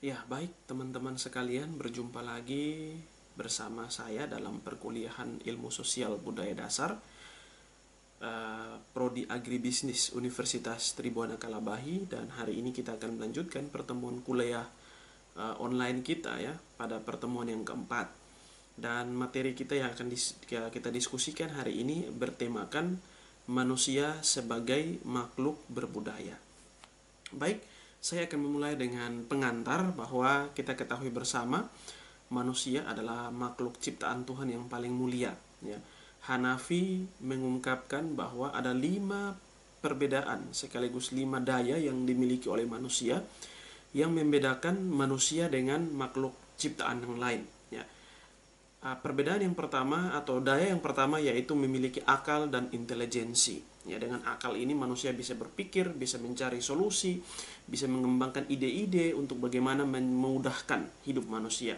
Ya, baik teman-teman sekalian, berjumpa lagi bersama saya dalam perkuliahan Ilmu Sosial Budaya Dasar uh, Prodi Agribisnis Universitas Tribuana Kalabahi dan hari ini kita akan melanjutkan pertemuan kuliah uh, online kita ya pada pertemuan yang keempat dan materi kita yang akan dis kita diskusikan hari ini bertemakan manusia sebagai makhluk berbudaya. Baik, saya akan memulai dengan pengantar bahwa kita ketahui bersama manusia adalah makhluk ciptaan Tuhan yang paling mulia. Ya. Hanafi mengungkapkan bahwa ada lima perbedaan sekaligus lima daya yang dimiliki oleh manusia yang membedakan manusia dengan makhluk ciptaan yang lain. Ah, perbedaan yang pertama atau daya yang pertama yaitu memiliki akal dan intelijensi. Ya, dengan akal ini manusia bisa berpikir, bisa mencari solusi, bisa mengembangkan ide-ide untuk bagaimana memudahkan hidup manusia.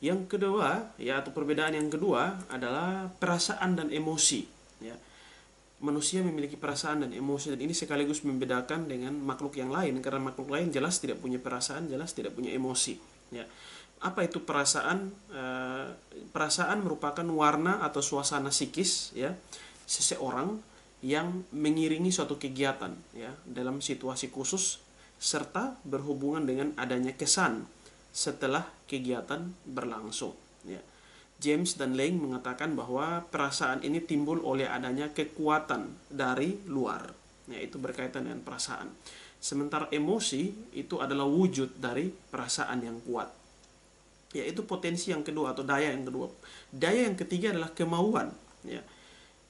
Yang kedua, ya atau perbedaan yang kedua adalah perasaan dan emosi, ya. Manusia memiliki perasaan dan emosi dan ini sekaligus membedakan dengan makhluk yang lain karena makhluk lain jelas tidak punya perasaan, jelas tidak punya emosi, ya. Apa itu perasaan? E, perasaan merupakan warna atau suasana psikis ya seseorang yang mengiringi suatu kegiatan ya dalam situasi khusus serta berhubungan dengan adanya kesan setelah kegiatan berlangsung ya. James dan Lang mengatakan bahwa perasaan ini timbul oleh adanya kekuatan dari luar yaitu berkaitan dengan perasaan sementara emosi itu adalah wujud dari perasaan yang kuat yaitu potensi yang kedua atau daya yang kedua daya yang ketiga adalah kemauan ya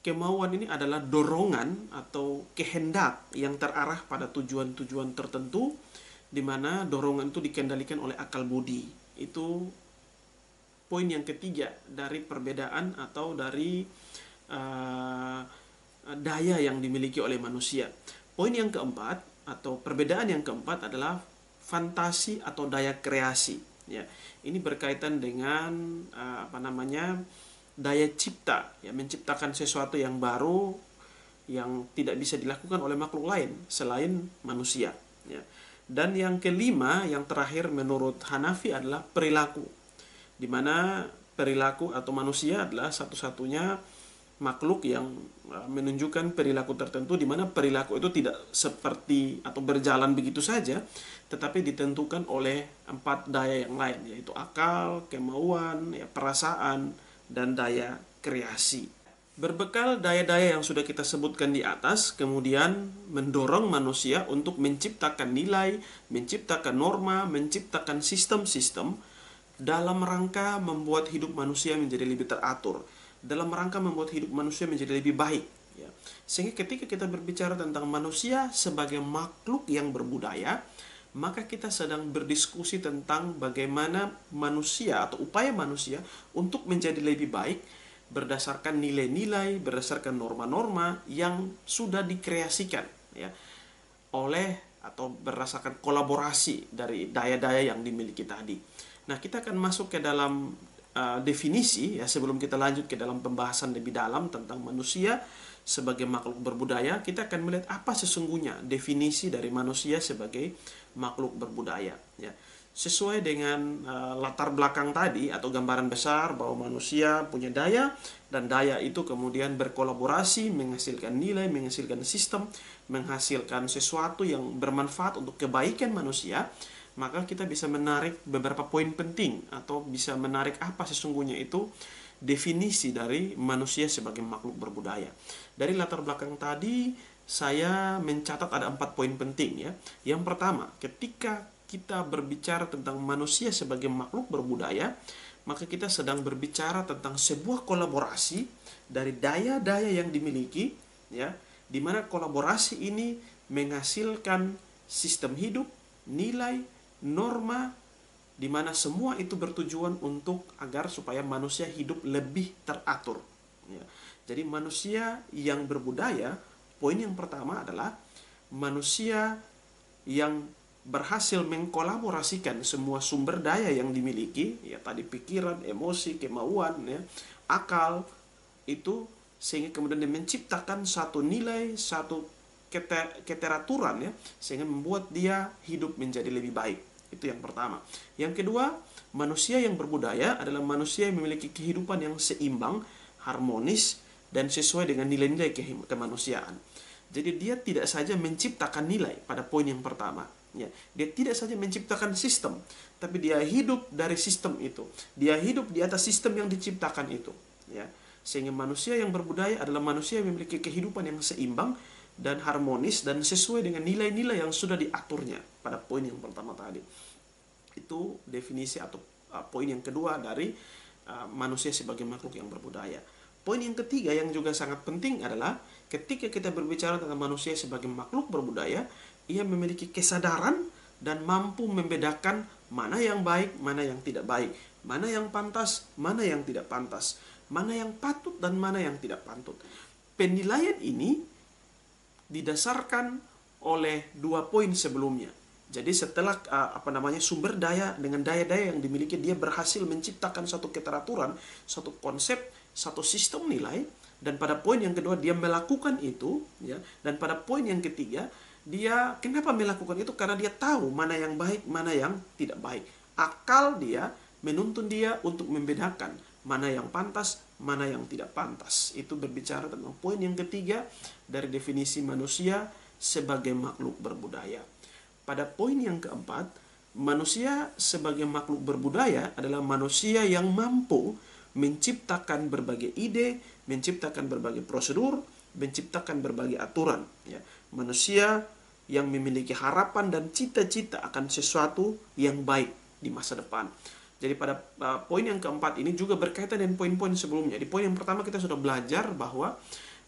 kemauan ini adalah dorongan atau kehendak yang terarah pada tujuan-tujuan tertentu di mana dorongan itu dikendalikan oleh akal budi. Itu poin yang ketiga dari perbedaan atau dari uh, daya yang dimiliki oleh manusia. Poin yang keempat atau perbedaan yang keempat adalah fantasi atau daya kreasi. Ya, ini berkaitan dengan uh, apa namanya? daya cipta ya menciptakan sesuatu yang baru yang tidak bisa dilakukan oleh makhluk lain selain manusia ya. dan yang kelima yang terakhir menurut Hanafi adalah perilaku di mana perilaku atau manusia adalah satu-satunya makhluk yang e, menunjukkan perilaku tertentu di mana perilaku itu tidak seperti atau berjalan begitu saja tetapi ditentukan oleh empat daya yang lain yaitu akal, kemauan, ya, perasaan, dan daya kreasi. Berbekal daya-daya yang sudah kita sebutkan di atas, kemudian mendorong manusia untuk menciptakan nilai, menciptakan norma, menciptakan sistem-sistem dalam rangka membuat hidup manusia menjadi lebih teratur, dalam rangka membuat hidup manusia menjadi lebih baik. Ya. Sehingga ketika kita berbicara tentang manusia sebagai makhluk yang berbudaya, maka kita sedang berdiskusi tentang bagaimana manusia atau upaya manusia untuk menjadi lebih baik berdasarkan nilai-nilai, berdasarkan norma-norma yang sudah dikreasikan ya oleh atau berdasarkan kolaborasi dari daya-daya yang dimiliki tadi. Nah, kita akan masuk ke dalam uh, definisi ya sebelum kita lanjut ke dalam pembahasan lebih dalam tentang manusia sebagai makhluk berbudaya, kita akan melihat apa sesungguhnya definisi dari manusia sebagai makhluk berbudaya. Ya. Sesuai dengan uh, latar belakang tadi atau gambaran besar bahwa manusia punya daya dan daya itu kemudian berkolaborasi menghasilkan nilai, menghasilkan sistem, menghasilkan sesuatu yang bermanfaat untuk kebaikan manusia, maka kita bisa menarik beberapa poin penting atau bisa menarik apa sesungguhnya itu definisi dari manusia sebagai makhluk berbudaya. Dari latar belakang tadi, saya mencatat ada empat poin penting ya. Yang pertama, ketika kita berbicara tentang manusia sebagai makhluk berbudaya, maka kita sedang berbicara tentang sebuah kolaborasi dari daya-daya yang dimiliki, ya, di mana kolaborasi ini menghasilkan sistem hidup, nilai, norma, di mana semua itu bertujuan untuk agar supaya manusia hidup lebih teratur. Ya. Jadi manusia yang berbudaya, poin yang pertama adalah manusia yang berhasil mengkolaborasikan semua sumber daya yang dimiliki, ya tadi pikiran, emosi, kemauan, ya, akal itu sehingga kemudian dia menciptakan satu nilai, satu keteraturan ya, sehingga membuat dia hidup menjadi lebih baik Itu yang pertama. Yang kedua, manusia yang berbudaya adalah manusia yang memiliki kehidupan yang seimbang, harmonis, dan sesuai dengan nilai-nilai kemanusiaan. Jadi dia tidak saja menciptakan nilai pada poin yang pertama, ya. Dia tidak saja menciptakan sistem, tapi dia hidup dari sistem itu. Dia hidup di atas sistem yang diciptakan itu, ya. Sehingga manusia yang berbudaya adalah manusia yang memiliki kehidupan yang seimbang dan harmonis dan sesuai dengan nilai-nilai yang sudah diaturnya pada poin yang pertama tadi. Itu definisi atau uh, poin yang kedua dari uh, manusia sebagai makhluk yang berbudaya. Poin yang ketiga yang juga sangat penting adalah ketika kita berbicara tentang manusia sebagai makhluk berbudaya, ia memiliki kesadaran dan mampu membedakan mana yang baik, mana yang tidak baik, mana yang pantas, mana yang tidak pantas, mana yang patut dan mana yang tidak patut. Penilaian ini didasarkan oleh dua poin sebelumnya. Jadi setelah uh, apa namanya sumber daya dengan daya-daya yang dimiliki dia berhasil menciptakan satu keteraturan, satu konsep satu sistem nilai. Dan pada poin yang kedua dia melakukan itu ya. Dan pada poin yang ketiga dia kenapa melakukan itu? Karena dia tahu mana yang baik mana yang tidak baik. Akal dia menuntun dia untuk membedakan mana yang pantas mana yang tidak pantas itu berbicara tentang poin yang ketiga dari definisi manusia sebagai makhluk berbudaya pada poin yang keempat manusia sebagai makhluk berbudaya adalah manusia yang mampu menciptakan berbagai ide, menciptakan berbagai prosedur, menciptakan berbagai aturan. Ya. Manusia yang memiliki harapan dan cita-cita akan sesuatu yang baik di masa depan. Jadi pada uh, poin yang keempat ini juga berkaitan dengan poin-poin sebelumnya. Di poin yang pertama kita sudah belajar bahwa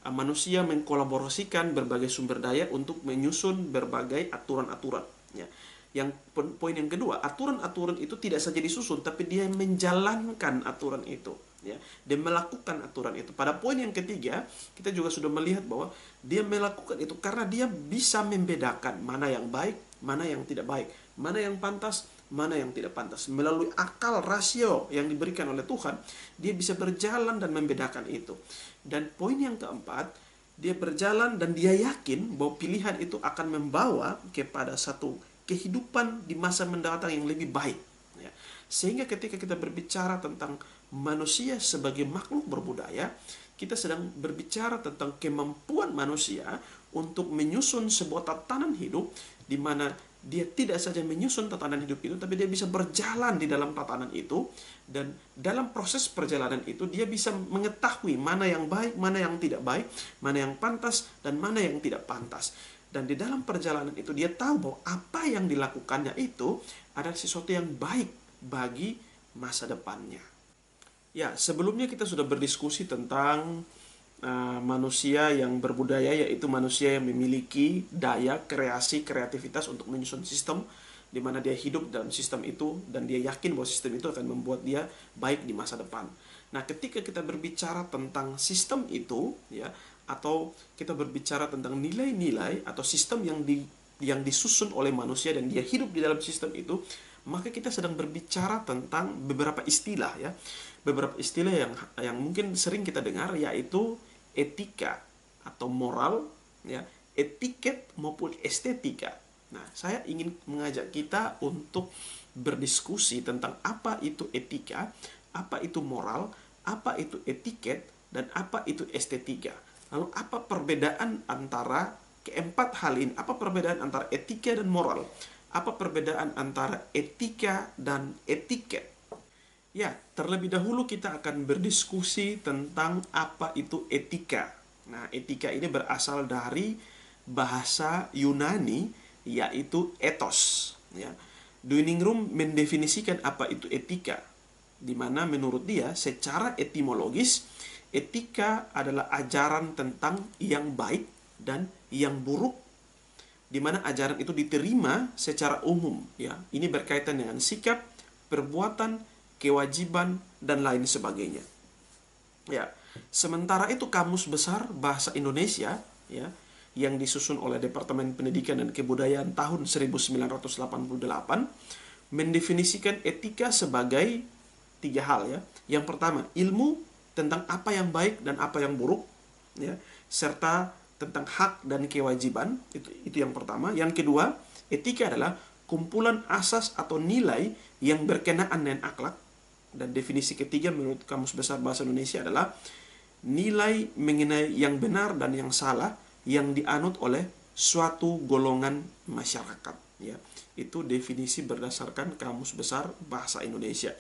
uh, manusia mengkolaborasikan berbagai sumber daya untuk menyusun berbagai aturan-aturan. Ya. Yang poin yang kedua, aturan-aturan itu tidak saja disusun, tapi dia menjalankan aturan itu. Ya, dia melakukan aturan itu. Pada poin yang ketiga, kita juga sudah melihat bahwa dia melakukan itu karena dia bisa membedakan mana yang baik, mana yang tidak baik, mana yang pantas, mana yang tidak pantas. Melalui akal rasio yang diberikan oleh Tuhan, dia bisa berjalan dan membedakan itu. Dan poin yang keempat, dia berjalan dan dia yakin bahwa pilihan itu akan membawa kepada satu kehidupan di masa mendatang yang lebih baik. Ya. Sehingga ketika kita berbicara tentang manusia sebagai makhluk berbudaya, kita sedang berbicara tentang kemampuan manusia untuk menyusun sebuah tatanan hidup di mana dia tidak saja menyusun tatanan hidup itu, tapi dia bisa berjalan di dalam tatanan itu, dan dalam proses perjalanan itu dia bisa mengetahui mana yang baik, mana yang tidak baik, mana yang pantas, dan mana yang tidak pantas. Dan di dalam perjalanan itu dia tahu bahwa apa yang dilakukannya itu adalah sesuatu yang baik bagi masa depannya. Ya, sebelumnya kita sudah berdiskusi tentang uh, manusia yang berbudaya yaitu manusia yang memiliki daya kreasi kreativitas untuk menyusun sistem di mana dia hidup dalam sistem itu dan dia yakin bahwa sistem itu akan membuat dia baik di masa depan. Nah, ketika kita berbicara tentang sistem itu, ya, atau kita berbicara tentang nilai-nilai atau sistem yang di yang disusun oleh manusia dan dia hidup di dalam sistem itu, maka kita sedang berbicara tentang beberapa istilah ya. Beberapa istilah yang yang mungkin sering kita dengar yaitu etika atau moral ya, etiket maupun estetika. Nah, saya ingin mengajak kita untuk berdiskusi tentang apa itu etika, apa itu moral, apa itu etiket, dan apa itu estetika. Lalu apa perbedaan antara keempat hal ini? Apa perbedaan antara etika dan moral? Apa perbedaan antara etika dan etiket? Ya, terlebih dahulu kita akan berdiskusi tentang apa itu etika. Nah, etika ini berasal dari bahasa Yunani yaitu ethos, ya. Room mendefinisikan apa itu etika, di mana menurut dia secara etimologis Etika adalah ajaran tentang yang baik dan yang buruk di mana ajaran itu diterima secara umum ya. Ini berkaitan dengan sikap, perbuatan, kewajiban dan lain sebagainya. Ya. Sementara itu Kamus Besar Bahasa Indonesia ya yang disusun oleh Departemen Pendidikan dan Kebudayaan tahun 1988 mendefinisikan etika sebagai tiga hal ya. Yang pertama, ilmu tentang apa yang baik dan apa yang buruk ya serta tentang hak dan kewajiban itu itu yang pertama yang kedua etika adalah kumpulan asas atau nilai yang berkenaan dengan akhlak. Dan definisi ketiga menurut Kamus Besar Bahasa Indonesia adalah nilai mengenai yang benar dan yang salah yang dianut oleh suatu golongan masyarakat. Ya, itu definisi berdasarkan Kamus Besar Bahasa Indonesia.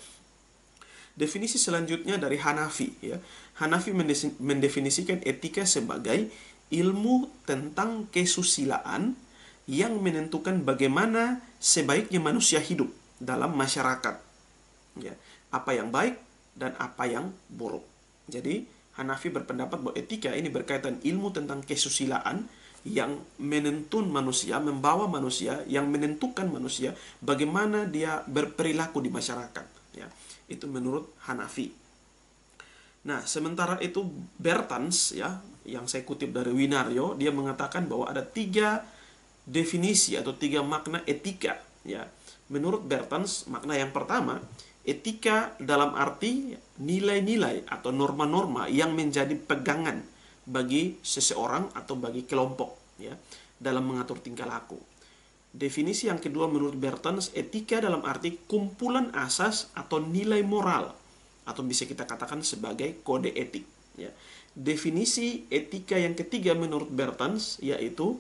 Definisi selanjutnya dari Hanafi ya. Hanafi mendefinisikan etika sebagai ilmu tentang kesusilaan yang menentukan bagaimana sebaiknya manusia hidup dalam masyarakat. Ya, apa yang baik dan apa yang buruk. Jadi Hanafi berpendapat bahwa etika ini berkaitan ilmu tentang kesusilaan yang menentun manusia, membawa manusia, yang menentukan manusia bagaimana dia berperilaku di masyarakat. Ya. Itu menurut Hanafi. Nah, sementara itu Bertans ya, yang saya kutip dari Winario, dia mengatakan bahwa ada tiga definisi atau tiga makna etika. Ya, menurut Bertans makna yang pertama etika dalam arti nilai-nilai atau norma-norma yang menjadi pegangan bagi seseorang atau bagi kelompok ya dalam mengatur tingkah laku. Definisi yang kedua menurut Bertens, etika dalam arti kumpulan asas atau nilai moral atau bisa kita katakan sebagai kode etik. Ya. Definisi etika yang ketiga menurut Bertens yaitu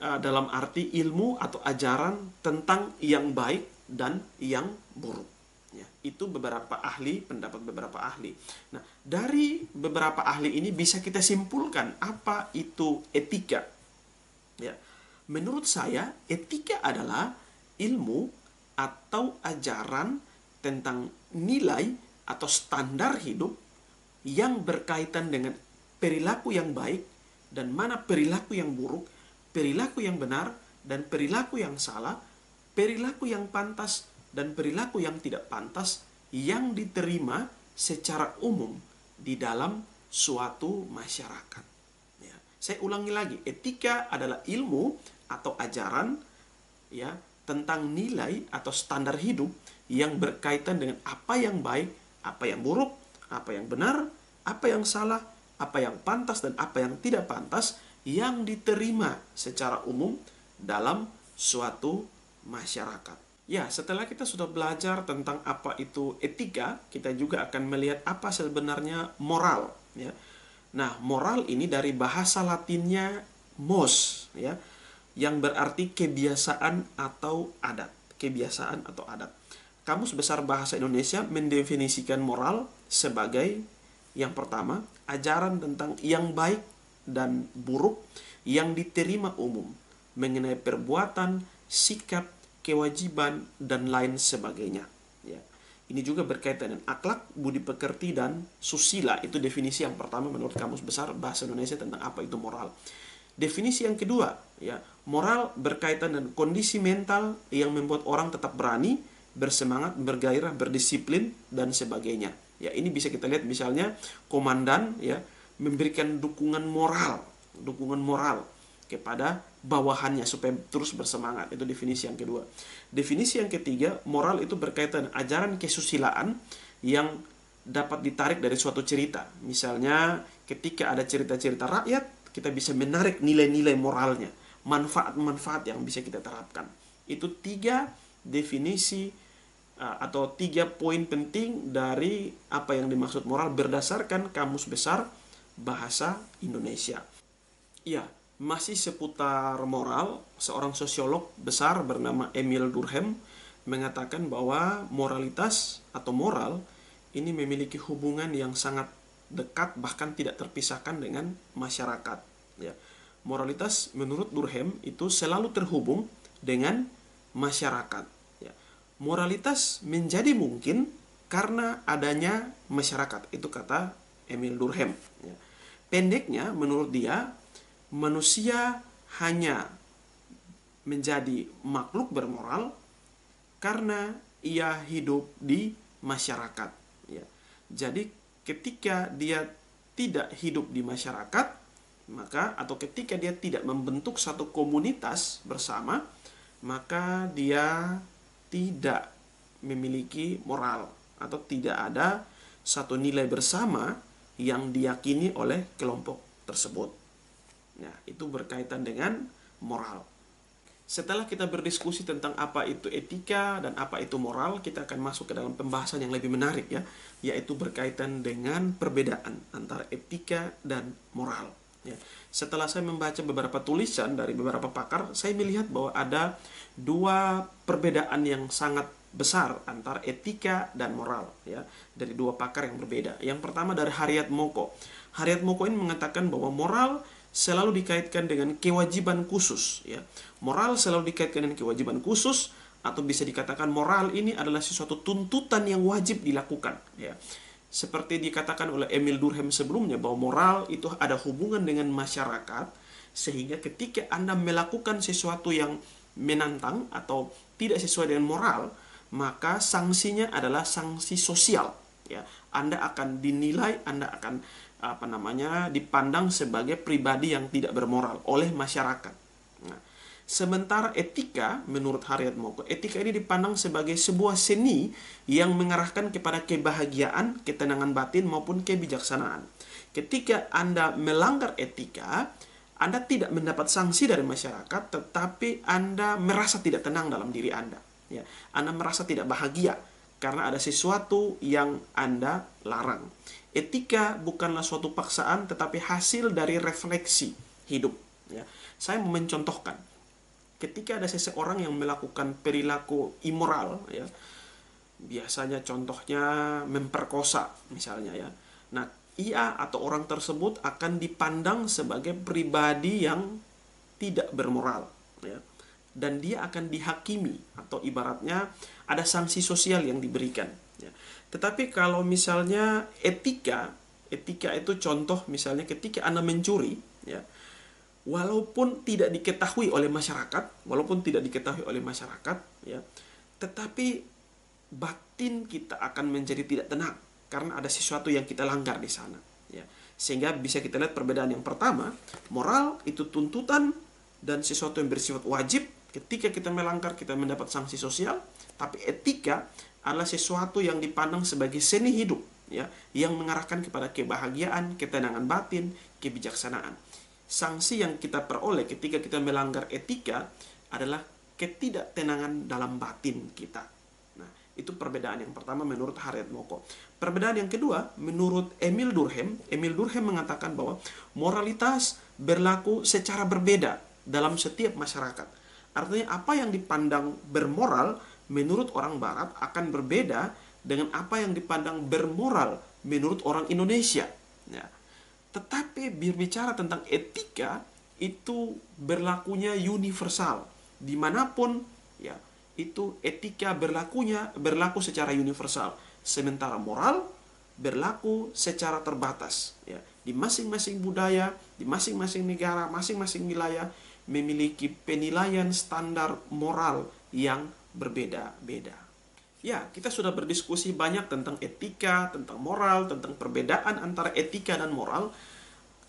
uh, dalam arti ilmu atau ajaran tentang yang baik dan yang buruk. Itu beberapa ahli, pendapat beberapa ahli. Nah, dari beberapa ahli ini bisa kita simpulkan apa itu etika. Ya, Menurut saya, etika adalah ilmu atau ajaran tentang nilai atau standar hidup yang berkaitan dengan perilaku yang baik dan mana perilaku yang buruk, perilaku yang benar dan perilaku yang salah, perilaku yang pantas dan perilaku yang tidak pantas yang diterima secara umum di dalam suatu masyarakat. Ya. Saya ulangi lagi, etika adalah ilmu atau ajaran ya tentang nilai atau standar hidup yang berkaitan dengan apa yang baik, apa yang buruk, apa yang benar, apa yang salah, apa yang pantas dan apa yang tidak pantas yang diterima secara umum dalam suatu masyarakat. Ya, setelah kita sudah belajar tentang apa itu etika, kita juga akan melihat apa sebenarnya moral, ya. Nah, moral ini dari bahasa Latinnya mos, ya yang berarti kebiasaan atau adat. Kebiasaan atau adat. Kamus Besar Bahasa Indonesia mendefinisikan moral sebagai yang pertama, ajaran tentang yang baik dan buruk yang diterima umum mengenai perbuatan, sikap, kewajiban, dan lain sebagainya. Ya. Ini juga berkaitan dengan akhlak, budi pekerti, dan susila. Itu definisi yang pertama menurut Kamus Besar Bahasa Indonesia tentang apa itu moral. Definisi yang kedua, ya, moral berkaitan dengan kondisi mental yang membuat orang tetap berani, bersemangat, bergairah, berdisiplin dan sebagainya. Ya, ini bisa kita lihat misalnya komandan ya memberikan dukungan moral, dukungan moral kepada bawahannya supaya terus bersemangat. Itu definisi yang kedua. Definisi yang ketiga, moral itu berkaitan ajaran kesusilaan yang dapat ditarik dari suatu cerita. Misalnya ketika ada cerita-cerita rakyat kita bisa menarik nilai-nilai moralnya, manfaat-manfaat yang bisa kita terapkan. Itu tiga definisi uh, atau tiga poin penting dari apa yang dimaksud moral berdasarkan kamus besar bahasa Indonesia. Ya, masih seputar moral, seorang sosiolog besar bernama Emil Durkheim mengatakan bahwa moralitas atau moral ini memiliki hubungan yang sangat dekat bahkan tidak terpisahkan dengan masyarakat ya moralitas menurut Durkheim itu selalu terhubung dengan masyarakat ya moralitas menjadi mungkin karena adanya masyarakat itu kata Emil Durkheim ya. pendeknya menurut dia manusia hanya menjadi makhluk bermoral karena ia hidup di masyarakat ya jadi ketika dia tidak hidup di masyarakat, maka atau ketika dia tidak membentuk satu komunitas bersama, maka dia tidak memiliki moral atau tidak ada satu nilai bersama yang diyakini oleh kelompok tersebut. Nah, itu berkaitan dengan moral. Setelah kita berdiskusi tentang apa itu etika dan apa itu moral, kita akan masuk ke dalam pembahasan yang lebih menarik ya, yaitu berkaitan dengan perbedaan antara etika dan moral. Ya. Setelah saya membaca beberapa tulisan dari beberapa pakar, saya melihat bahwa ada dua perbedaan yang sangat besar antara etika dan moral ya dari dua pakar yang berbeda. Yang pertama dari Haryat Moko. Haryat Moko ini mengatakan bahwa moral selalu dikaitkan dengan kewajiban khusus ya. Moral selalu dikaitkan dengan kewajiban khusus atau bisa dikatakan moral ini adalah sesuatu tuntutan yang wajib dilakukan ya. Seperti dikatakan oleh Emil Durkheim sebelumnya bahwa moral itu ada hubungan dengan masyarakat sehingga ketika Anda melakukan sesuatu yang menantang atau tidak sesuai dengan moral, maka sanksinya adalah sanksi sosial ya. Anda akan dinilai, Anda akan apa namanya dipandang sebagai pribadi yang tidak bermoral oleh masyarakat. Nah, sementara etika menurut Harriet Moko, etika ini dipandang sebagai sebuah seni yang mengarahkan kepada kebahagiaan, ketenangan batin maupun kebijaksanaan. Ketika Anda melanggar etika, Anda tidak mendapat sanksi dari masyarakat, tetapi Anda merasa tidak tenang dalam diri Anda. Ya, Anda merasa tidak bahagia karena ada sesuatu yang Anda larang. Etika bukanlah suatu paksaan tetapi hasil dari refleksi hidup. Ya. Saya mencontohkan, ketika ada seseorang yang melakukan perilaku immoral, ya, biasanya contohnya memperkosa misalnya ya. Nah, ia atau orang tersebut akan dipandang sebagai pribadi yang tidak bermoral, ya. Dan dia akan dihakimi atau ibaratnya ada sanksi sosial yang diberikan. Ya. Tetapi kalau misalnya etika, etika itu contoh misalnya ketika Anda mencuri, ya, walaupun tidak diketahui oleh masyarakat, walaupun tidak diketahui oleh masyarakat, ya, tetapi batin kita akan menjadi tidak tenang karena ada sesuatu yang kita langgar di sana, ya. Sehingga bisa kita lihat perbedaan yang pertama, moral itu tuntutan dan sesuatu yang bersifat wajib. Ketika kita melanggar, kita mendapat sanksi sosial, tapi etika adalah sesuatu yang dipandang sebagai seni hidup ya yang mengarahkan kepada kebahagiaan, ketenangan batin, kebijaksanaan. Sanksi yang kita peroleh ketika kita melanggar etika adalah ketidaktenangan dalam batin kita. Nah, itu perbedaan yang pertama menurut Harriet Moko. Perbedaan yang kedua menurut Emil Durkheim, Emil Durkheim mengatakan bahwa moralitas berlaku secara berbeda dalam setiap masyarakat. Artinya apa yang dipandang bermoral menurut orang barat akan berbeda dengan apa yang dipandang bermoral menurut orang Indonesia. Ya. Tetapi berbicara tentang etika itu berlakunya universal di mana pun ya itu etika berlakunya berlaku secara universal sementara moral berlaku secara terbatas ya di masing-masing budaya di masing-masing negara masing-masing wilayah memiliki penilaian standar moral yang berbeda-beda. Ya, kita sudah berdiskusi banyak tentang etika, tentang moral, tentang perbedaan antara etika dan moral.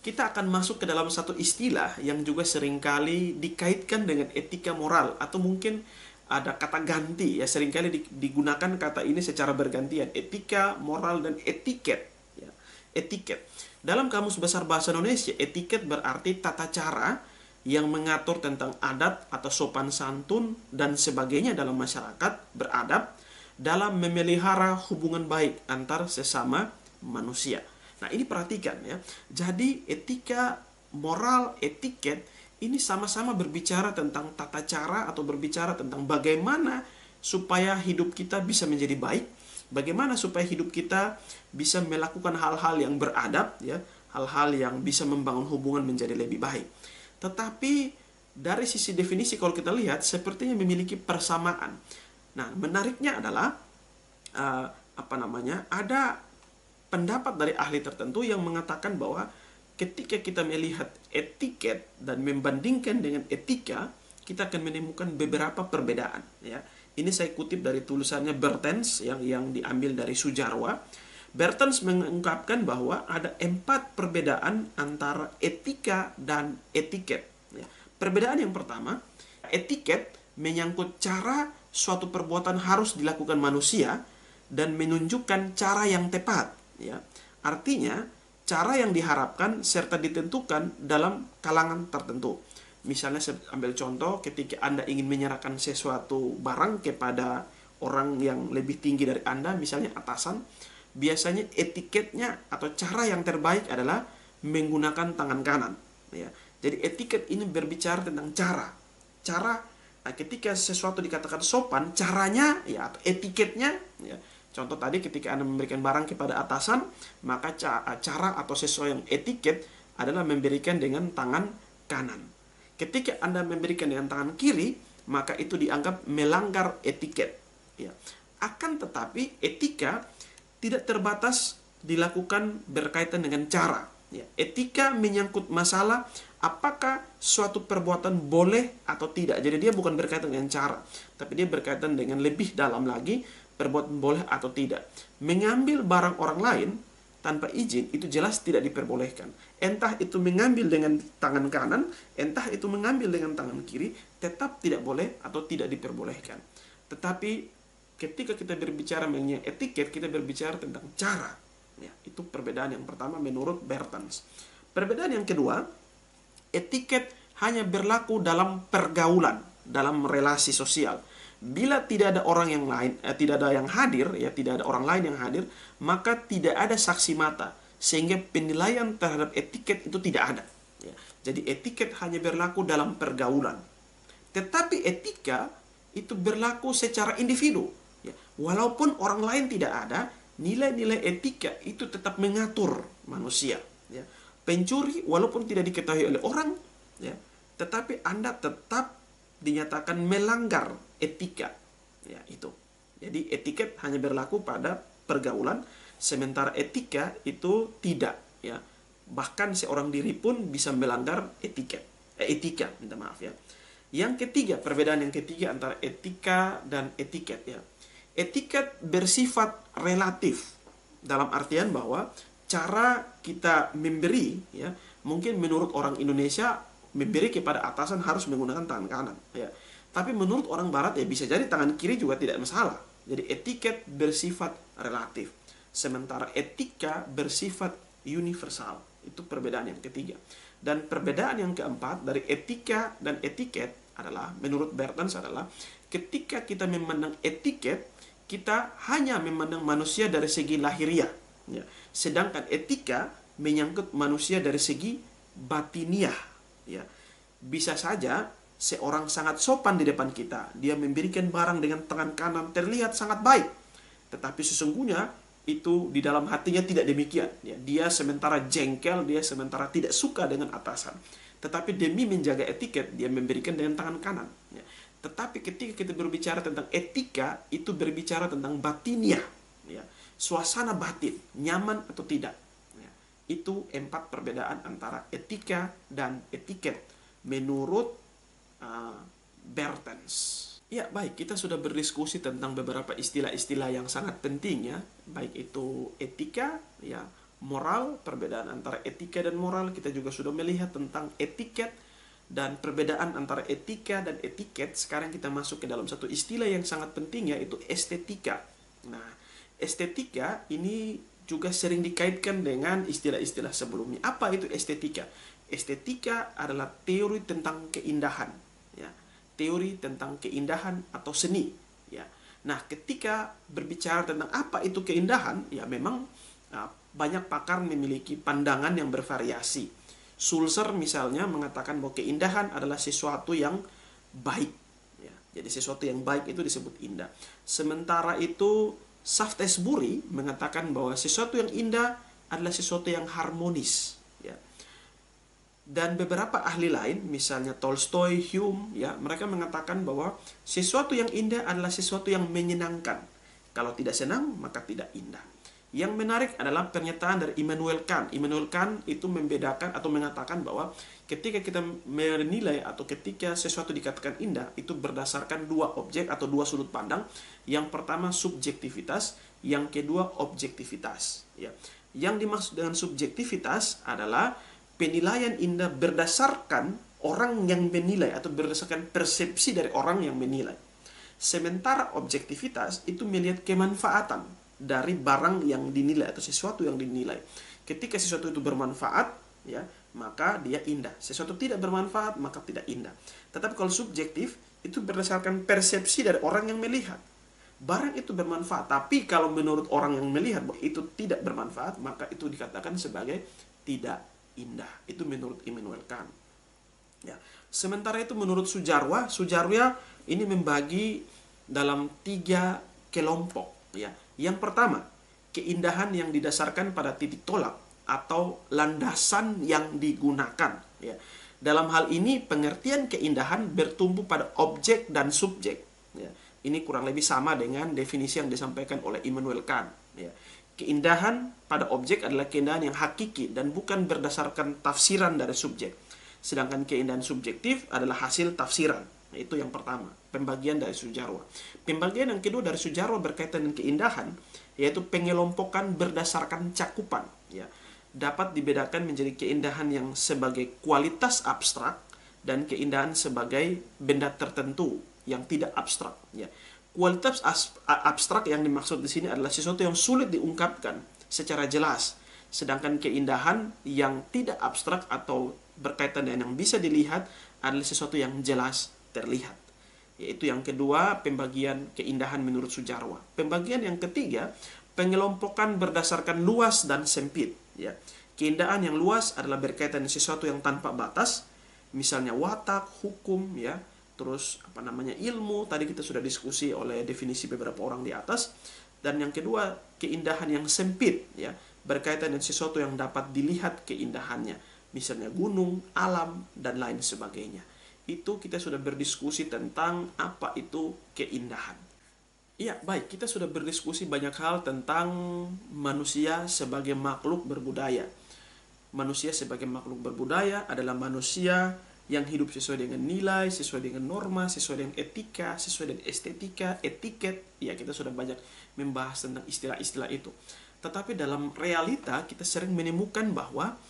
Kita akan masuk ke dalam satu istilah yang juga sering kali dikaitkan dengan etika moral atau mungkin ada kata ganti ya sering kali digunakan kata ini secara bergantian etika, moral dan etiket ya. Etiket. Dalam kamus besar bahasa Indonesia, etiket berarti tata cara yang mengatur tentang adat atau sopan santun dan sebagainya dalam masyarakat beradab dalam memelihara hubungan baik antar sesama manusia. Nah, ini perhatikan ya. Jadi etika, moral, etiket ini sama-sama berbicara tentang tata cara atau berbicara tentang bagaimana supaya hidup kita bisa menjadi baik, bagaimana supaya hidup kita bisa melakukan hal-hal yang beradab ya, hal-hal yang bisa membangun hubungan menjadi lebih baik. Tetapi dari sisi definisi kalau kita lihat sepertinya memiliki persamaan. Nah, menariknya adalah uh, apa namanya? Ada pendapat dari ahli tertentu yang mengatakan bahwa ketika kita melihat etiket dan membandingkan dengan etika, kita akan menemukan beberapa perbedaan ya. Ini saya kutip dari tulisannya Bertens yang yang diambil dari Sujarwa. Bertens mengungkapkan bahwa ada empat perbedaan antara etika dan etiket. Ya. Perbedaan yang pertama, etiket menyangkut cara suatu perbuatan harus dilakukan manusia dan menunjukkan cara yang tepat. Ya. Artinya, cara yang diharapkan serta ditentukan dalam kalangan tertentu. Misalnya saya ambil contoh ketika Anda ingin menyerahkan sesuatu barang kepada orang yang lebih tinggi dari Anda, misalnya atasan, biasanya etiketnya atau cara yang terbaik adalah menggunakan tangan kanan. Ya. Jadi etiket ini berbicara tentang cara. Cara nah, ketika sesuatu dikatakan sopan, caranya ya atau etiketnya ya. Contoh tadi ketika Anda memberikan barang kepada atasan, maka cara atau sesuatu yang etiket adalah memberikan dengan tangan kanan. Ketika Anda memberikan dengan tangan kiri, maka itu dianggap melanggar etiket. Ya. Akan tetapi etika tidak terbatas dilakukan berkaitan dengan cara. Ya. Etika menyangkut masalah apakah suatu perbuatan boleh atau tidak. Jadi dia bukan berkaitan dengan cara, tapi dia berkaitan dengan lebih dalam lagi perbuatan boleh atau tidak. Mengambil barang orang lain tanpa izin itu jelas tidak diperbolehkan. Entah itu mengambil dengan tangan kanan, entah itu mengambil dengan tangan kiri, tetap tidak boleh atau tidak diperbolehkan. Tetapi ketika kita berbicara mengenai etiket, kita berbicara tentang cara. Ya, itu perbedaan yang pertama menurut Bertans. Perbedaan yang kedua, etiket hanya berlaku dalam pergaulan, dalam relasi sosial bila tidak ada orang yang lain, eh, tidak ada yang hadir, ya tidak ada orang lain yang hadir, maka tidak ada saksi mata, sehingga penilaian terhadap etiket itu tidak ada. Ya. Jadi etiket hanya berlaku dalam pergaulan, tetapi etika itu berlaku secara individu. Walaupun orang lain tidak ada, nilai-nilai etika itu tetap mengatur manusia. Ya. Pencuri walaupun tidak diketahui oleh orang, ya, tetapi anda tetap dinyatakan melanggar etika. Ya, itu. Jadi etiket hanya berlaku pada pergaulan, sementara etika itu tidak, ya. Bahkan seorang diri pun bisa melanggar etiket. Eh, etika, minta maaf ya. Yang ketiga, perbedaan yang ketiga antara etika dan etiket ya. Etiket bersifat relatif. Dalam artian bahwa cara kita memberi ya, mungkin menurut orang Indonesia memberi kepada atasan harus menggunakan tangan kanan ya. Tapi menurut orang barat ya bisa jadi tangan kiri juga tidak masalah. Jadi etiket bersifat relatif sementara etika bersifat universal. Itu perbedaan yang ketiga. Dan perbedaan yang keempat dari etika dan etiket adalah menurut Bertens adalah ketika kita memandang etiket kita hanya memandang manusia dari segi lahiriah ya. sedangkan etika menyangkut manusia dari segi batiniah ya bisa saja seorang sangat sopan di depan kita dia memberikan barang dengan tangan kanan terlihat sangat baik tetapi sesungguhnya itu di dalam hatinya tidak demikian ya dia sementara jengkel dia sementara tidak suka dengan atasan tetapi demi menjaga etiket dia memberikan dengan tangan kanan. Tetapi ketika kita berbicara tentang etika itu berbicara tentang batinnya ya suasana batin nyaman atau tidak itu empat perbedaan antara etika dan etiket menurut uh, Bertens. Ya, baik, kita sudah berdiskusi tentang beberapa istilah-istilah yang sangat penting ya, baik itu etika, ya, moral, perbedaan antara etika dan moral. Kita juga sudah melihat tentang etiket dan perbedaan antara etika dan etiket. Sekarang kita masuk ke dalam satu istilah yang sangat penting yaitu estetika. Nah, estetika ini juga sering dikaitkan dengan istilah-istilah sebelumnya. Apa itu estetika? Estetika adalah teori tentang keindahan, ya. Teori tentang keindahan atau seni, ya. Nah, ketika berbicara tentang apa itu keindahan, ya memang nah, banyak pakar memiliki pandangan yang bervariasi. Sulzer misalnya mengatakan bahwa keindahan adalah sesuatu yang baik, ya. Jadi sesuatu yang baik itu disebut indah. Sementara itu Shaftesbury mengatakan bahwa sesuatu yang indah adalah sesuatu yang harmonis ya. Dan beberapa ahli lain misalnya Tolstoy, Hume ya, mereka mengatakan bahwa sesuatu yang indah adalah sesuatu yang menyenangkan. Kalau tidak senang maka tidak indah. Yang menarik adalah pernyataan dari Immanuel Kant. Immanuel Kant itu membedakan atau mengatakan bahwa ketika kita menilai atau ketika sesuatu dikatakan indah itu berdasarkan dua objek atau dua sudut pandang. Yang pertama subjektivitas, yang kedua objektivitas. Ya. Yang dimaksud dengan subjektivitas adalah penilaian indah berdasarkan orang yang menilai atau berdasarkan persepsi dari orang yang menilai. Sementara objektivitas itu melihat kemanfaatan dari barang yang dinilai atau sesuatu yang dinilai. Ketika sesuatu itu bermanfaat, ya, maka dia indah. Sesuatu tidak bermanfaat, maka tidak indah. Tetapi kalau subjektif, itu berdasarkan persepsi dari orang yang melihat. Barang itu bermanfaat, tapi kalau menurut orang yang melihat bahwa itu tidak bermanfaat, maka itu dikatakan sebagai tidak indah. Itu menurut Immanuel Kant. Ya. Sementara itu menurut Sujarwa, Sujarwa ini membagi dalam tiga kelompok. Ya. Yang pertama, keindahan yang didasarkan pada titik tolak atau landasan yang digunakan. Ya. Dalam hal ini pengertian keindahan bertumbuh pada objek dan subjek. Ya. Ini kurang lebih sama dengan definisi yang disampaikan oleh Immanuel Kant. Ya. Keindahan pada objek adalah keindahan yang hakiki dan bukan berdasarkan tafsiran dari subjek. Sedangkan keindahan subjektif adalah hasil tafsiran. Itu yang pertama, pembagian dari Sujarwa. Pembagian yang kedua dari Sujarwa berkaitan dengan keindahan, yaitu pengelompokan berdasarkan cakupan. Ya dapat dibedakan menjadi keindahan yang sebagai kualitas abstrak dan keindahan sebagai benda tertentu yang tidak abstrak ya kualitas abstrak yang dimaksud di sini adalah sesuatu yang sulit diungkapkan secara jelas sedangkan keindahan yang tidak abstrak atau berkaitan dengan yang bisa dilihat adalah sesuatu yang jelas terlihat yaitu yang kedua pembagian keindahan menurut Sujarwa. Pembagian yang ketiga pengelompokan berdasarkan luas dan sempit ya. Keindahan yang luas adalah berkaitan dengan sesuatu yang tanpa batas misalnya watak hukum ya. Terus apa namanya ilmu tadi kita sudah diskusi oleh definisi beberapa orang di atas. Dan yang kedua keindahan yang sempit ya. Berkaitan dengan sesuatu yang dapat dilihat keindahannya misalnya gunung alam dan lain sebagainya itu kita sudah berdiskusi tentang apa itu keindahan Iya, baik. Kita sudah berdiskusi banyak hal tentang manusia sebagai makhluk berbudaya. Manusia sebagai makhluk berbudaya adalah manusia yang hidup sesuai dengan nilai, sesuai dengan norma, sesuai dengan etika, sesuai dengan estetika, etiket. Ya, kita sudah banyak membahas tentang istilah-istilah itu. Tetapi dalam realita kita sering menemukan bahwa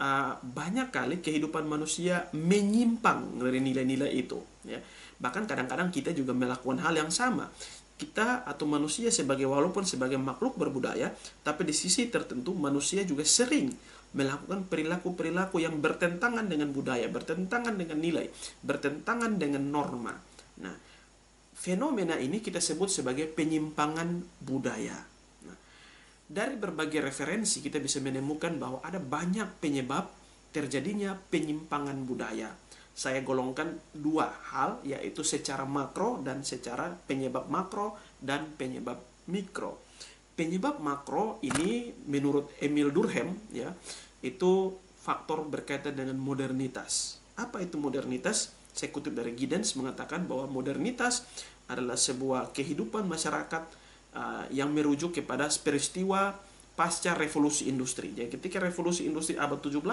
uh, banyak kali kehidupan manusia menyimpang dari nilai-nilai itu. Ya. Bahkan kadang-kadang kita juga melakukan hal yang sama kita atau manusia sebagai walaupun sebagai makhluk berbudaya, tapi di sisi tertentu manusia juga sering melakukan perilaku-perilaku yang bertentangan dengan budaya, bertentangan dengan nilai, bertentangan dengan norma. Nah, fenomena ini kita sebut sebagai penyimpangan budaya. Dari berbagai referensi kita bisa menemukan bahwa ada banyak penyebab terjadinya penyimpangan budaya saya golongkan dua hal yaitu secara makro dan secara penyebab makro dan penyebab mikro. Penyebab makro ini menurut Emil Durkheim ya itu faktor berkaitan dengan modernitas. Apa itu modernitas? Saya kutip dari Giddens mengatakan bahwa modernitas adalah sebuah kehidupan masyarakat uh, yang merujuk kepada peristiwa pasca revolusi industri. Jadi ketika revolusi industri abad 17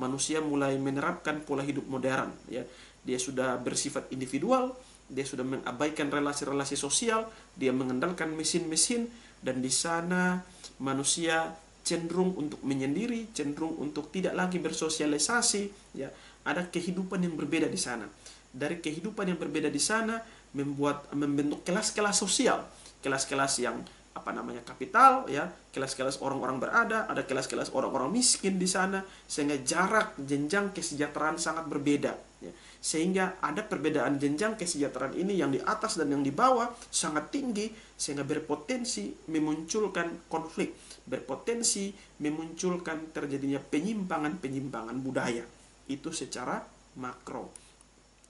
manusia mulai menerapkan pola hidup modern ya. Dia sudah bersifat individual dia sudah mengabaikan relasi-relasi sosial dia mengandalkan mesin-mesin dan di sana manusia cenderung untuk menyendiri cenderung untuk tidak lagi bersosialisasi ya. Ada kehidupan yang berbeda di sana. Dari kehidupan yang berbeda di sana membuat membentuk kelas-kelas sosial kelas-kelas yang apa namanya kapital ya. Kelas-kelas orang-orang berada ada kelas-kelas orang-orang miskin di sana sehingga jarak jenjang kesejahteraan sangat berbeda ya. sehingga ada perbedaan jenjang kesejahteraan ini yang di atas dan yang di bawah sangat tinggi sehingga berpotensi memunculkan konflik berpotensi memunculkan terjadinya penyimpangan-penyimpangan budaya. Itu secara makro.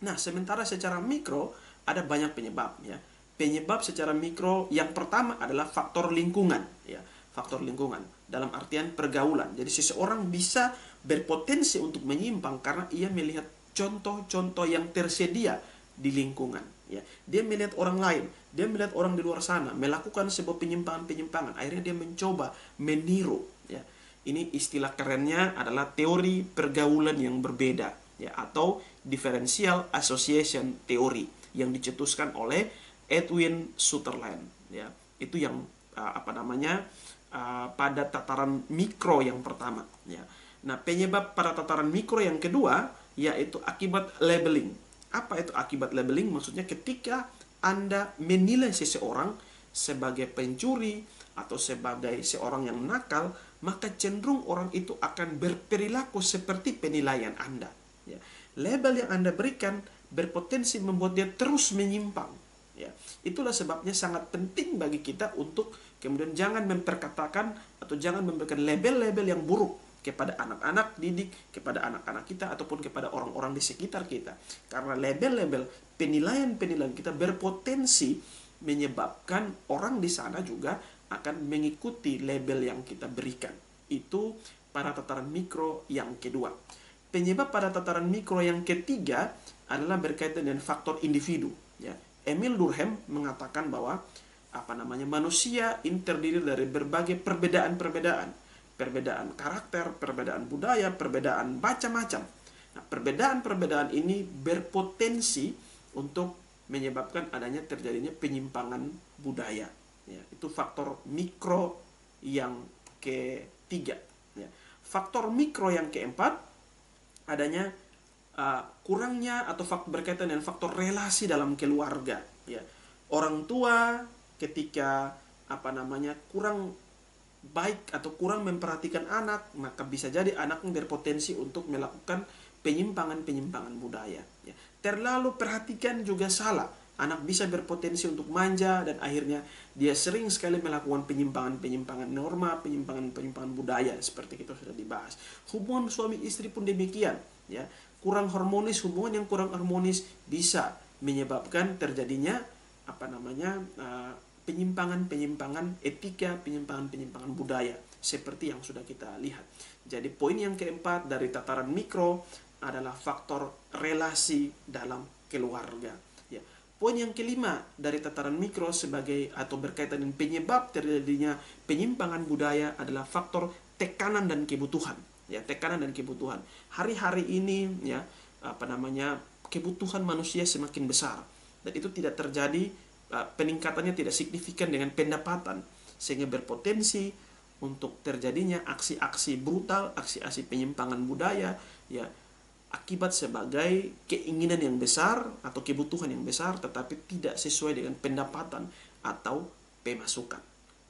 Nah sementara secara mikro ada banyak penyebab ya penyebab secara mikro yang pertama adalah faktor lingkungan ya. Faktor lingkungan dalam artian pergaulan. Jadi seseorang bisa berpotensi untuk menyimpang karena ia melihat contoh-contoh yang tersedia di lingkungan ya. Dia melihat orang lain dia melihat orang di luar sana melakukan sebuah penyimpangan-penyimpangan. Akhirnya dia mencoba meniru ya. Ini istilah kerennya adalah teori pergaulan yang berbeda ya atau differential association theory yang dicetuskan oleh Edwin Sutherland ya itu yang uh, apa namanya uh, pada tataran mikro yang pertama ya nah penyebab pada tataran mikro yang kedua yaitu akibat labeling apa itu akibat labeling maksudnya ketika anda menilai seseorang sebagai pencuri atau sebagai seorang yang nakal maka cenderung orang itu akan berperilaku seperti penilaian Anda. Ya. Label yang Anda berikan berpotensi membuat dia terus menyimpang. Ya. Itulah sebabnya sangat penting bagi kita untuk kemudian jangan memperkatakan atau jangan memberikan label-label yang buruk kepada anak-anak didik, kepada anak-anak kita ataupun kepada orang-orang di sekitar kita. Karena label-label penilaian-penilaian kita berpotensi menyebabkan orang di sana juga akan mengikuti label yang kita berikan. Itu pada tataran mikro yang kedua. Penyebab pada tataran mikro yang ketiga adalah berkaitan dengan faktor individu. Ya. Emil Durkheim mengatakan bahwa apa namanya manusia ini terdiri dari berbagai perbedaan-perbedaan perbedaan karakter, perbedaan budaya, perbedaan macam-macam. Nah, perbedaan-perbedaan ini berpotensi untuk menyebabkan adanya terjadinya penyimpangan budaya. Ya, itu faktor mikro yang ketiga. Ya. Faktor mikro yang keempat adanya uh, kurangnya atau faktor berkaitan dengan faktor relasi dalam keluarga. Ya. Orang tua ketika apa namanya kurang baik atau kurang memperhatikan anak, maka bisa jadi anak berpotensi untuk melakukan penyimpangan-penyimpangan budaya. Ya. Terlalu perhatikan juga salah. Anak bisa berpotensi untuk manja dan akhirnya dia sering sekali melakukan penyimpangan-penyimpangan norma, penyimpangan-penyimpangan budaya seperti itu sudah dibahas. Hubungan suami istri pun demikian, ya. Kurang harmonis, hubungan yang kurang harmonis bisa menyebabkan terjadinya apa namanya uh, penyimpangan-penyimpangan etika, penyimpangan-penyimpangan budaya seperti yang sudah kita lihat. Jadi poin yang keempat dari tataran mikro adalah faktor relasi dalam keluarga. Ya. Poin yang kelima dari tataran mikro sebagai atau berkaitan dengan penyebab terjadinya penyimpangan budaya adalah faktor tekanan dan kebutuhan. Ya, tekanan dan kebutuhan. Hari-hari ini ya apa namanya kebutuhan manusia semakin besar dan itu tidak terjadi Uh, peningkatannya tidak signifikan dengan pendapatan sehingga berpotensi untuk terjadinya aksi-aksi brutal, aksi-aksi penyimpangan budaya ya akibat sebagai keinginan yang besar atau kebutuhan yang besar tetapi tidak sesuai dengan pendapatan atau pemasukan.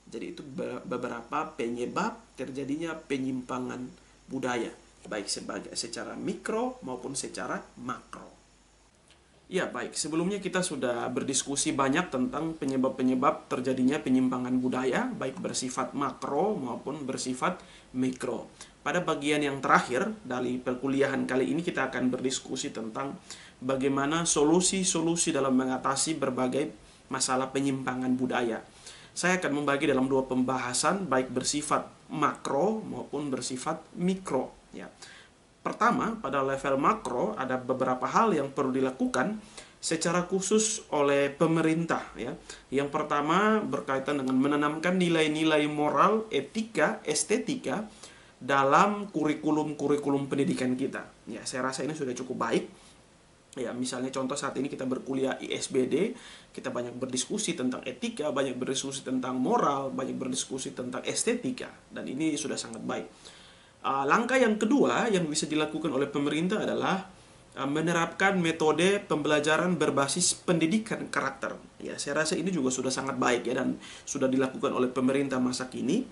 Jadi itu beberapa penyebab terjadinya penyimpangan budaya baik sebagai secara mikro maupun secara makro. Ya baik, sebelumnya kita sudah berdiskusi banyak tentang penyebab-penyebab terjadinya penyimpangan budaya, baik bersifat makro maupun bersifat mikro. Pada bagian yang terakhir dari perkuliahan kali ini kita akan berdiskusi tentang bagaimana solusi-solusi dalam mengatasi berbagai masalah penyimpangan budaya. Saya akan membagi dalam dua pembahasan, baik bersifat makro maupun bersifat mikro. Ya. Pertama, pada level makro ada beberapa hal yang perlu dilakukan secara khusus oleh pemerintah ya. Yang pertama berkaitan dengan menanamkan nilai-nilai moral, etika, estetika dalam kurikulum-kurikulum pendidikan kita. Ya, saya rasa ini sudah cukup baik. Ya, misalnya contoh saat ini kita berkuliah ISBD, kita banyak berdiskusi tentang etika, banyak berdiskusi tentang moral, banyak berdiskusi tentang estetika dan ini sudah sangat baik. Uh, langkah yang kedua yang bisa dilakukan oleh pemerintah adalah uh, menerapkan metode pembelajaran berbasis pendidikan karakter. Ya, saya rasa ini juga sudah sangat baik ya dan sudah dilakukan oleh pemerintah masa kini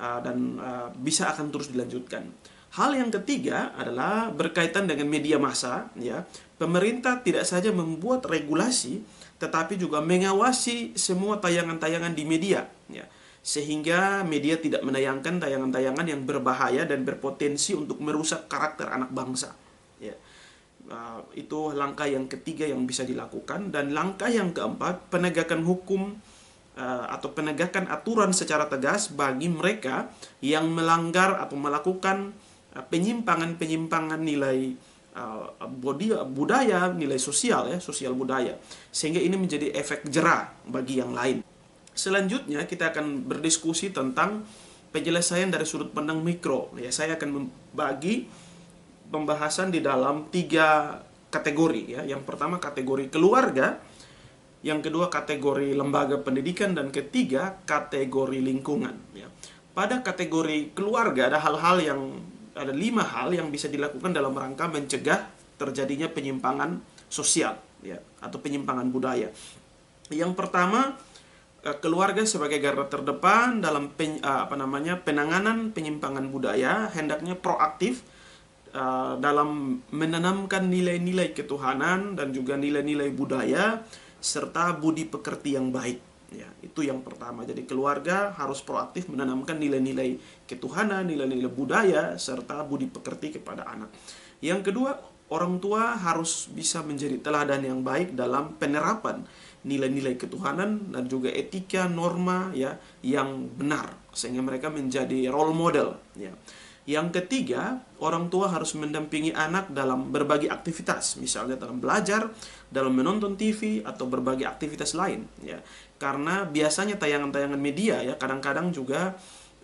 uh, dan bisa akan terus dilanjutkan. Hal yang ketiga adalah berkaitan dengan media massa ya. Pemerintah tidak saja membuat regulasi tetapi juga mengawasi semua tayangan-tayangan di media ya sehingga media tidak menayangkan tayangan-tayangan yang berbahaya dan berpotensi untuk merusak karakter anak bangsa. Ya. Uh, itu langkah yang ketiga yang bisa dilakukan dan langkah yang keempat penegakan hukum uh, atau penegakan aturan secara tegas bagi mereka yang melanggar atau melakukan penyimpangan-penyimpangan nilai uh, budaya, nilai sosial ya, sosial budaya. Sehingga ini menjadi efek jerah bagi yang lain. Selanjutnya kita akan berdiskusi tentang penyelesaian dari sudut pandang mikro. Ya, saya akan membagi pembahasan di dalam tiga kategori. Ya. Yang pertama kategori keluarga, yang kedua kategori lembaga pendidikan, dan ketiga kategori lingkungan. Ya. Pada kategori keluarga ada hal-hal yang ada lima hal yang bisa dilakukan dalam rangka mencegah terjadinya penyimpangan sosial ya atau penyimpangan budaya. Yang pertama uh, keluarga sebagai garda terdepan dalam pen, uh, apa namanya penanganan penyimpangan budaya hendaknya proaktif uh, dalam menanamkan nilai-nilai ketuhanan dan juga nilai-nilai budaya serta budi pekerti yang baik ya itu yang pertama jadi keluarga harus proaktif menanamkan nilai-nilai ketuhanan nilai-nilai budaya serta budi pekerti kepada anak yang kedua orang tua harus bisa menjadi teladan yang baik dalam penerapan nilai-nilai ketuhanan dan juga etika norma ya yang benar sehingga mereka menjadi role model ya. Yang ketiga, orang tua harus mendampingi anak dalam berbagai aktivitas, misalnya dalam belajar, dalam menonton TV atau berbagai aktivitas lain ya. Karena biasanya tayangan-tayangan media ya kadang-kadang juga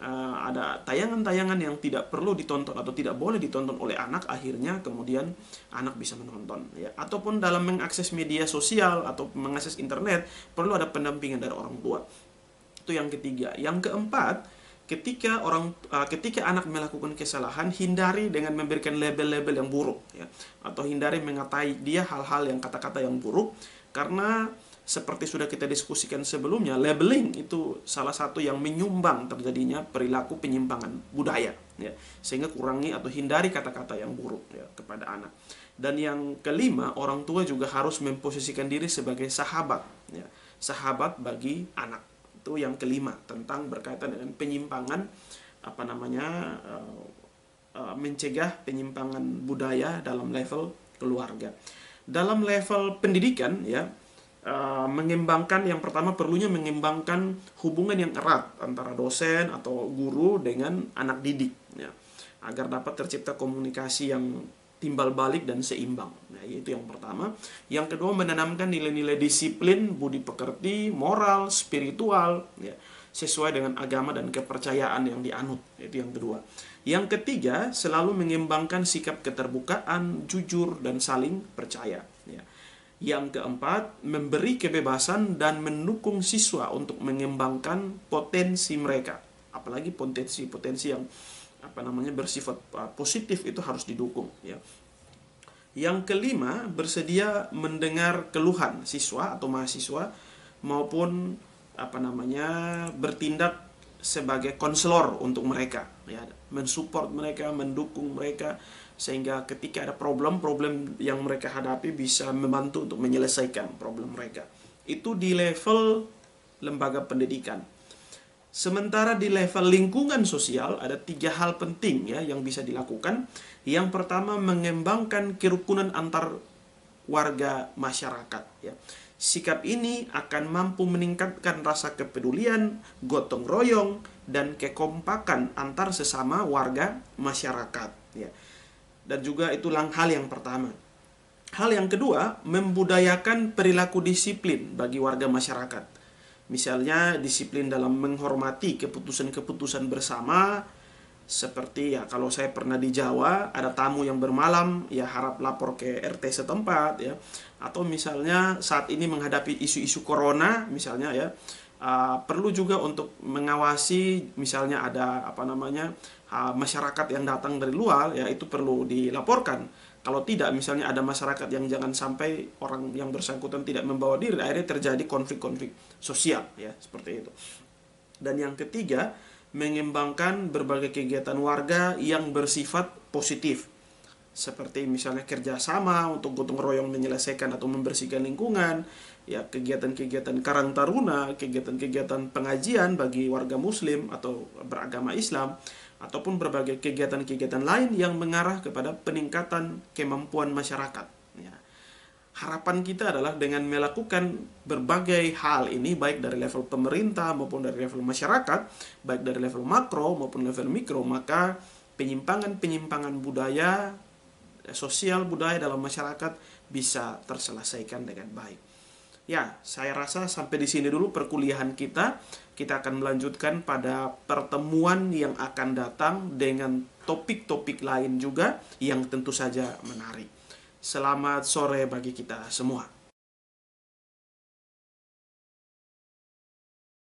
uh, ada tayangan-tayangan yang tidak perlu ditonton atau tidak boleh ditonton oleh anak akhirnya kemudian anak bisa menonton ya. Ataupun dalam mengakses media sosial atau mengakses internet perlu ada pendampingan dari orang tua. Itu yang ketiga. Yang keempat ketika orang uh, ketika anak melakukan kesalahan hindari dengan memberikan label-label yang buruk ya. Atau hindari mengatai dia hal-hal yang kata-kata yang buruk. Karena seperti sudah kita diskusikan sebelumnya, labeling itu salah satu yang menyumbang terjadinya perilaku penyimpangan budaya, ya, sehingga kurangi atau hindari kata-kata yang buruk ya, kepada anak. Dan yang kelima, orang tua juga harus memposisikan diri sebagai sahabat, ya, sahabat bagi anak. Itu yang kelima tentang berkaitan dengan penyimpangan apa namanya uh, mencegah penyimpangan budaya dalam level keluarga. Dalam level pendidikan ya uh, mengembangkan yang pertama perlunya mengembangkan hubungan yang erat antara dosen atau guru dengan anak didik ya agar dapat tercipta komunikasi yang timbal balik dan seimbang. Nah, itu yang pertama. Yang kedua menanamkan nilai-nilai disiplin, budi pekerti, moral, spiritual ya, sesuai dengan agama dan kepercayaan yang dianut. Itu yang kedua. Yang ketiga, selalu mengembangkan sikap keterbukaan, jujur dan saling percaya ya. Yang keempat, memberi kebebasan dan mendukung siswa untuk mengembangkan potensi mereka. Apalagi potensi-potensi yang apa namanya bersifat uh, positif itu harus didukung ya. Yang kelima, bersedia mendengar keluhan siswa atau mahasiswa maupun apa namanya bertindak sebagai konselor untuk mereka ya, mensupport mereka, mendukung mereka sehingga ketika ada problem-problem yang mereka hadapi bisa membantu untuk menyelesaikan problem mereka. Itu di level lembaga pendidikan. Sementara di level lingkungan sosial ada tiga hal penting ya yang bisa dilakukan. Yang pertama mengembangkan kerukunan antar warga masyarakat ya. Sikap ini akan mampu meningkatkan rasa kepedulian, gotong royong, dan kekompakan antar sesama warga masyarakat. Ya dan juga itu hal yang pertama. Hal yang kedua, membudayakan perilaku disiplin bagi warga masyarakat. Misalnya disiplin dalam menghormati keputusan-keputusan bersama seperti ya kalau saya pernah di Jawa ada tamu yang bermalam ya harap lapor ke RT setempat ya atau misalnya saat ini menghadapi isu-isu corona misalnya ya uh, perlu juga untuk mengawasi misalnya ada apa namanya uh, masyarakat yang datang dari luar ya itu perlu dilaporkan. Kalau tidak misalnya ada masyarakat yang jangan sampai orang yang bersangkutan tidak membawa diri akhirnya terjadi konflik-konflik sosial ya seperti itu. Dan yang ketiga mengembangkan berbagai kegiatan warga yang bersifat positif. Seperti misalnya kerjasama untuk gotong royong menyelesaikan atau membersihkan lingkungan ya kegiatan-kegiatan karang taruna kegiatan-kegiatan pengajian bagi warga muslim atau beragama Islam ataupun berbagai kegiatan-kegiatan lain yang mengarah kepada peningkatan kemampuan masyarakat. Ya. Harapan kita adalah dengan melakukan berbagai hal ini baik dari level pemerintah maupun dari level masyarakat, baik dari level makro maupun level mikro, maka penyimpangan-penyimpangan budaya, sosial budaya dalam masyarakat bisa terselesaikan dengan baik. Ya, saya rasa sampai di sini dulu perkuliahan kita. Kita akan melanjutkan pada pertemuan yang akan datang dengan topik-topik lain juga yang tentu saja menarik. Selamat sore bagi kita semua.